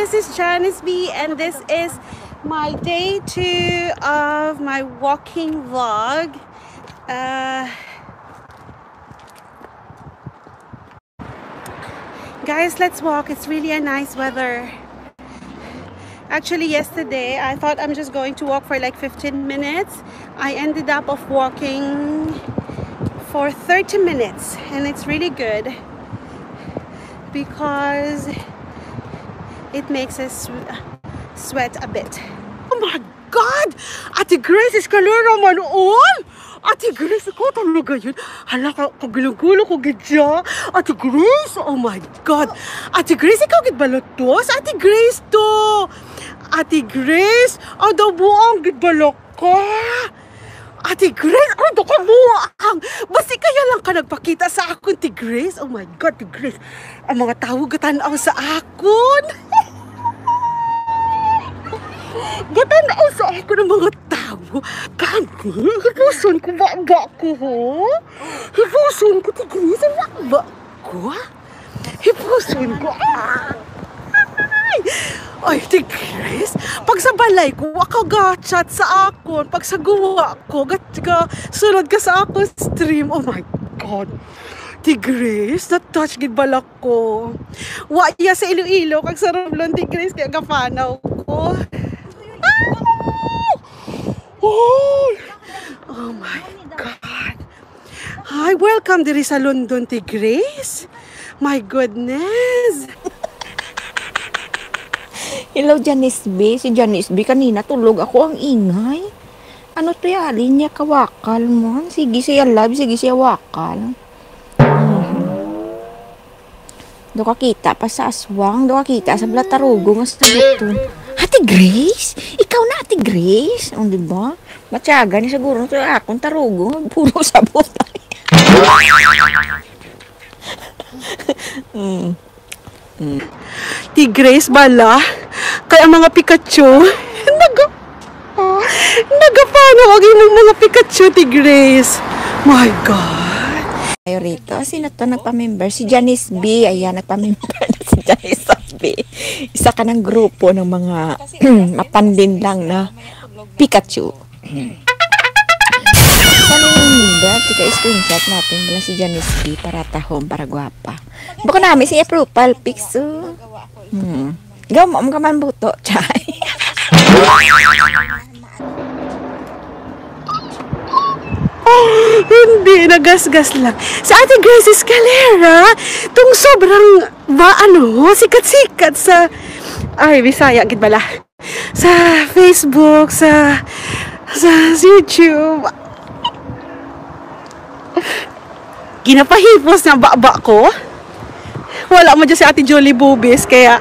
this is Janice B and this is my day two of my walking vlog. Uh, guys, let's walk. It's really a nice weather. Actually, yesterday I thought I'm just going to walk for like 15 minutes. I ended up of walking for 30 minutes and it's really good because it makes us sweat a bit. Oh my God! Ate Grace, escalera man on! Ate Grace, ako talaga yun. Hala ka, kagulong-gulo ko gidya. Ate Grace, oh my God. Ate Grace, ikaw gidbalotos? Ate Grace to. Ate Grace, adaw buong gidbalok ko. Ate Grace, ano to ka buang? Basi kaya lang ka nagpakita sa akon, Ate Grace. Oh my God, Ate Grace. Ang mga tao gatanaw sa akon. Gatanaw sa akon ng mga tao. Kani, hibuson ko ba ba ko, ho? Hibuson ko, Grace, ba ba ko? Hibuson ko. Ay! Ti Grace, pag sa balay ko, ako ga-chat sa akon. Pag sa guwa ko, gat ka, sunod ka sa akon stream. Oh my God. Ti Grace, na-touch gid balak ko. Wa iya sa Iloilo, kag sa Romblon, ti Grace, kaya gapanaw ko. Oh! oh my God. Hi, welcome diri sa London, ti Grace. My goodness. Hello, Janice B. Si Janice B. Kanina tulog ako ang ingay. Ano to ya? Linya kawakal mo. Sige siya love. Sige siya wakal. Mm-hmm. Do ka kita pa sa aswang. Do ka kita sa blatarugo nga sa dito. Ate Grace? Ikaw na, Ate Grace? O, di ba? Matyaga ni siguro ito akong tarugo. Puro sabot. mm. Mm. Ti Grace bala. Kaya mga Pikachu. Naga... Nagapano ang imong mga Pikachu, ti Grace. My God. Ayo rito, sino to nagpa-member? Si Janice B. Ayan, nagpa-member na si Janice. Isa ka ng grupo ng mga mapandin lang na Pikachu. Member, tika screenshot natin mula si Janice B. para tahong, para gwapa. Baka namin siya profile oh. Hmm. Gaw mo ka man buto, chay. Hindi, nagasgas lang. Sa Ate Grace Escalera, tung sobrang, ba, ano, sikat-sikat sa, ay, Bisaya, gid bala. Sa Facebook, sa, sa YouTube. Ginapahipos na baba ko. Wala mo dyan si Ate Jolie Bubis, kaya